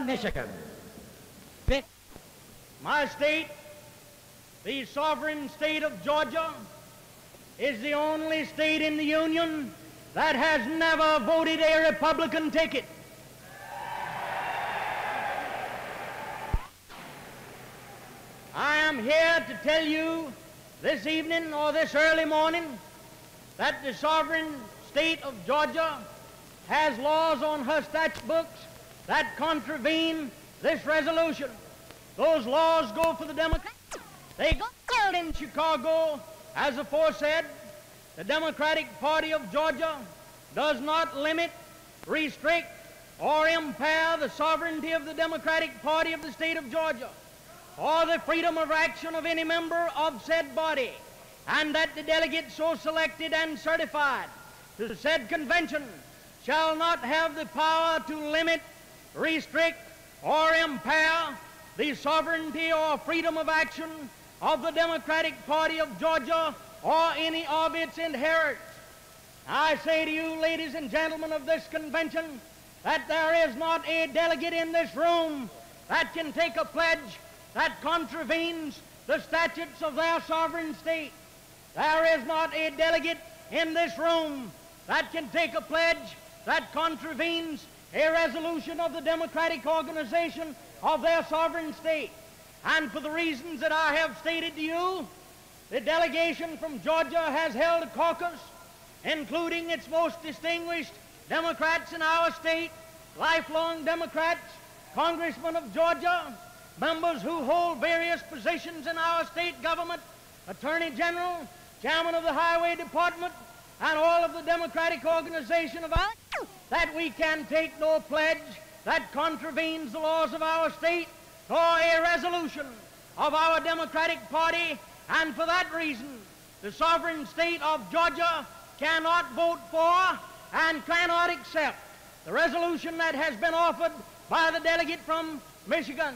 Michigan. Fifth. My state, the sovereign state of Georgia, is the only state in the Union that has never voted a Republican ticket. I am here to tell you this evening or this early morning that the sovereign state of Georgia has laws on her statute books that contravene this resolution. Those laws go for the Democrats. They go in Chicago, as aforesaid. The Democratic Party of Georgia does not limit, restrict, or impair the sovereignty of the Democratic Party of the state of Georgia or the freedom of action of any member of said body, and that the delegate so selected and certified to said convention shall not have the power to limit, restrict, or impair the sovereignty or freedom of action of the Democratic Party of Georgia or any of its inherits. I say to you, ladies and gentlemen of this convention, that there is not a delegate in this room that can take a pledge that contravenes the statutes of their sovereign state. There is not a delegate in this room that can take a pledge that contravenes a resolution of the democratic organization of their sovereign state. And for the reasons that I have stated to you, the delegation from Georgia has held a caucus, including its most distinguished Democrats in our state, lifelong Democrats, congressmen of Georgia, members who hold various positions in our state government, attorney general, chairman of the highway department, and all of the democratic organization of our that we can take no pledge that contravenes the laws of our state nor a resolution of our democratic party and for that reason the sovereign state of georgia cannot vote for and cannot accept the resolution that has been offered by the delegate from michigan